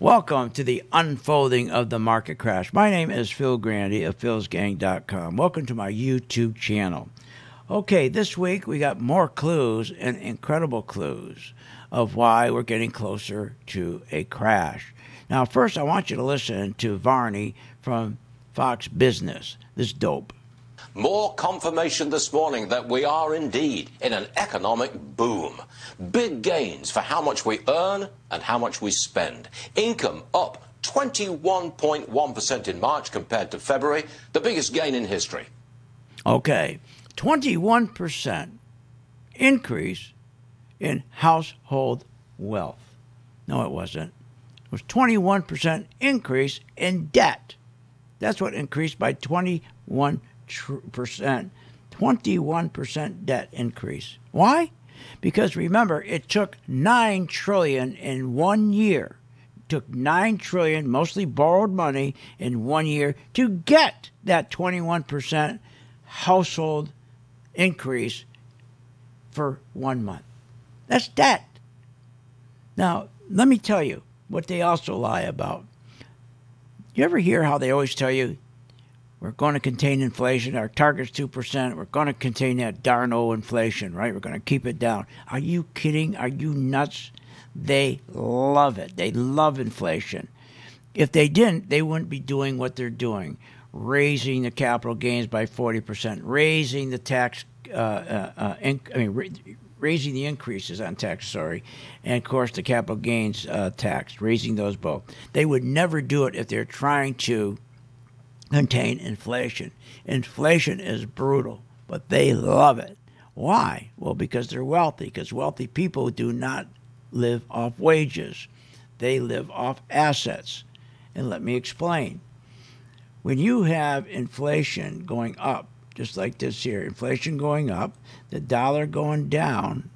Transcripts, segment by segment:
Welcome to the unfolding of the market crash. My name is Phil Grande of philsgang.com. Welcome to my YouTube channel. Okay, this week we got more clues and incredible clues of why we're getting closer to a crash. Now, first, I want you to listen to Varney from Fox Business. This dope. More confirmation this morning that we are indeed in an economic boom. Big gains for how much we earn and how much we spend. Income up 21.1% in March compared to February, the biggest gain in history. Okay, 21% increase in household wealth. No, it wasn't. It was 21% increase in debt. That's what increased by 21 percent, 21% debt increase. Why? Because remember, it took 9 trillion in one year. It took 9 trillion, mostly borrowed money in one year to get that 21% household increase for one month. That's debt. Now, let me tell you what they also lie about. You ever hear how they always tell you we're going to contain inflation. Our target's 2%. We're going to contain that darn old inflation, right? We're going to keep it down. Are you kidding? Are you nuts? They love it. They love inflation. If they didn't, they wouldn't be doing what they're doing raising the capital gains by 40%, raising the tax, uh, uh, uh, I mean, ra- raising the increases on tax, sorry, and of course the capital gains uh, tax, raising those both. They would never do it if they're trying to contain inflation. Inflation is brutal, but they love it. Why? Well, because they're wealthy, because wealthy people do not live off wages, they live off assets. And let me explain. When you have inflation going up, just like this here, inflation going up, the dollar going down,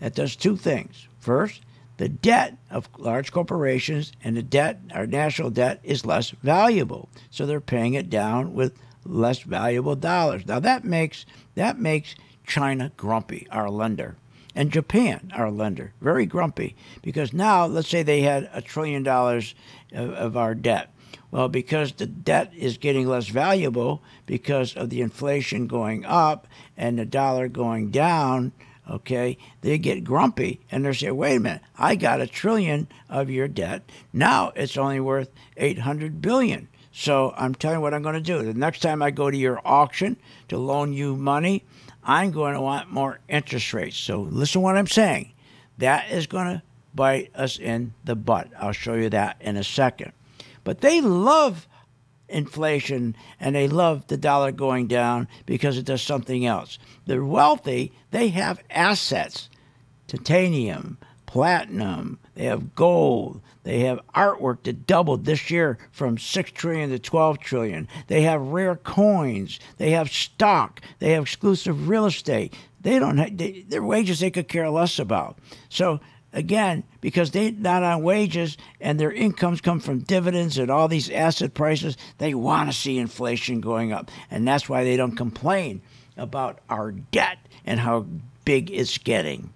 that does two things. First, the debt of large corporations and the debt, our national debt, is less valuable. So they're paying it down with less valuable dollars. Now that makes that makes China grumpy, our lender, and Japan, our lender, very grumpy because now let's say they had a trillion dollars of, of our debt. Well, because the debt is getting less valuable because of the inflation going up and the dollar going down, okay, they get grumpy and they say, wait a minute, I got a trillion of your debt. Now it's only worth 800 billion. So I'm telling you what I'm going to do. The next time I go to your auction to loan you money, I'm going to want more interest rates. So listen what I'm saying. That is going to bite us in the butt. I'll show you that in a second. But they love inflation and they love the dollar going down because it does something else. They're wealthy, they have assets titanium, platinum, they have gold, they have artwork that doubled this year from 6 trillion to 12 trillion. They have rare coins, they have stock, they have exclusive real estate. They don't have, they, their wages they could care less about. So again, because they're not on wages and their incomes come from dividends and all these asset prices, they want to see inflation going up. And that's why they don't complain about our debt and how big it's getting.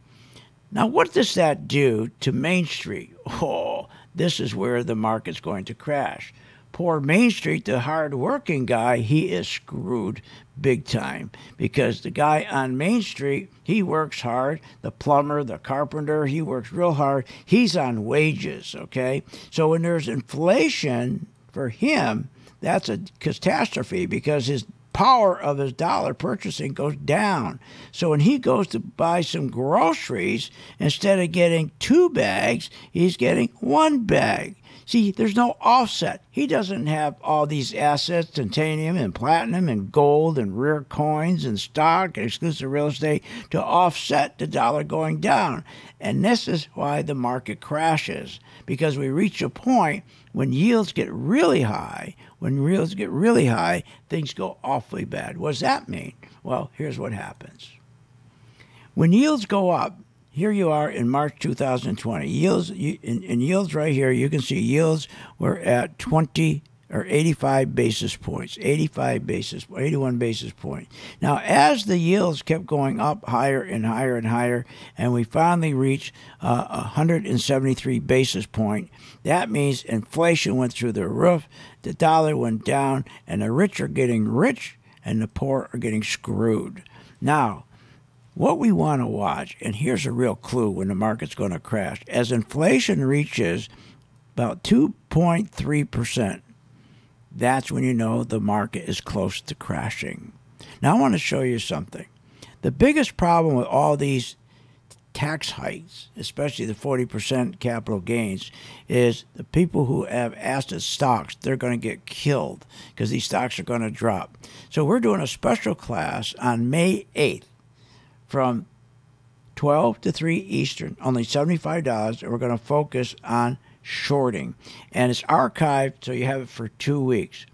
Now, what does that do to Main Street? Oh, this is where the market's going to crash. Poor Main Street, the hard-working guy, he is screwed big time because the guy on Main Street, he works hard. The plumber, the carpenter, he works real hard. He's on wages, okay? So when there's inflation for him, that's a catastrophe because his power of his dollar purchasing goes down. So when he goes to buy some groceries, instead of getting two bags, he's getting one bag. See, there's no offset. He doesn't have all these assets, titanium and platinum and gold and rare coins and stock and exclusive real estate to offset the dollar going down. And this is why the market crashes because we reach a point when yields get really high, when yields get really high, things go awfully bad. What does that mean? Well, here's what happens. When yields go up, here you are in March 2020. Yields in, in yields right here, you can see yields were at 20 or 85 basis points, 85 basis, 81 basis points. Now, as the yields kept going up higher and higher and higher, and we finally reached uh, 173 basis point, that means inflation went through the roof, the dollar went down, and the rich are getting rich, and the poor are getting screwed. Now, what we want to watch, and here's a real clue when the market's going to crash, as inflation reaches about 2.3%, that's when you know the market is close to crashing. Now, I want to show you something. The biggest problem with all these tax hikes, especially the 40% capital gains, is the people who have asset stocks, they're going to get killed because these stocks are going to drop. So, we're doing a special class on May 8th from 12 to 3 Eastern, only $75, and we're going to focus on shorting. And it's archived, so you have it for two weeks.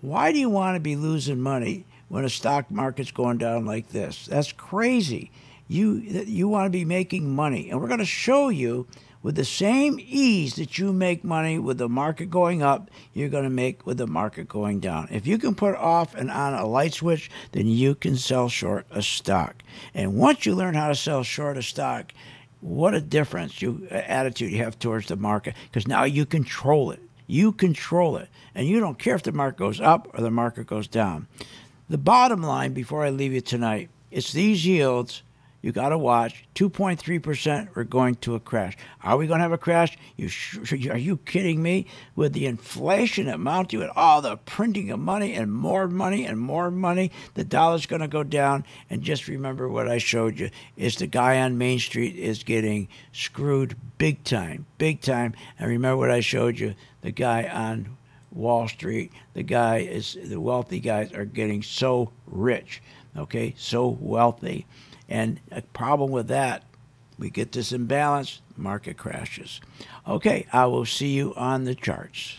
Why do you want to be losing money when a stock market's going down like this? That's crazy. You you want to be making money, and we're going to show you with the same ease that you make money with the market going up, you're going to make with the market going down. If you can put off and on a light switch, then you can sell short a stock. And once you learn how to sell short a stock, what a difference you attitude you have towards the market because now you control it. You control it, and you don't care if the market goes up or the market goes down. The bottom line, before I leave you tonight, it's these yields you got to watch. 2.3%, we're going to a crash. Are we going to have a crash? You sh- are you kidding me? With the inflation that mounted and all the printing of money and more money and more money, the dollar's going to go down. And just remember what I showed you is the guy on Main Street is getting screwed big time, big time. And remember what I showed you, the guy on Wall Street, the guy is the wealthy guys are getting so rich, okay, so wealthy. And a problem with that, we get this imbalance, market crashes. Okay, I will see you on the charts.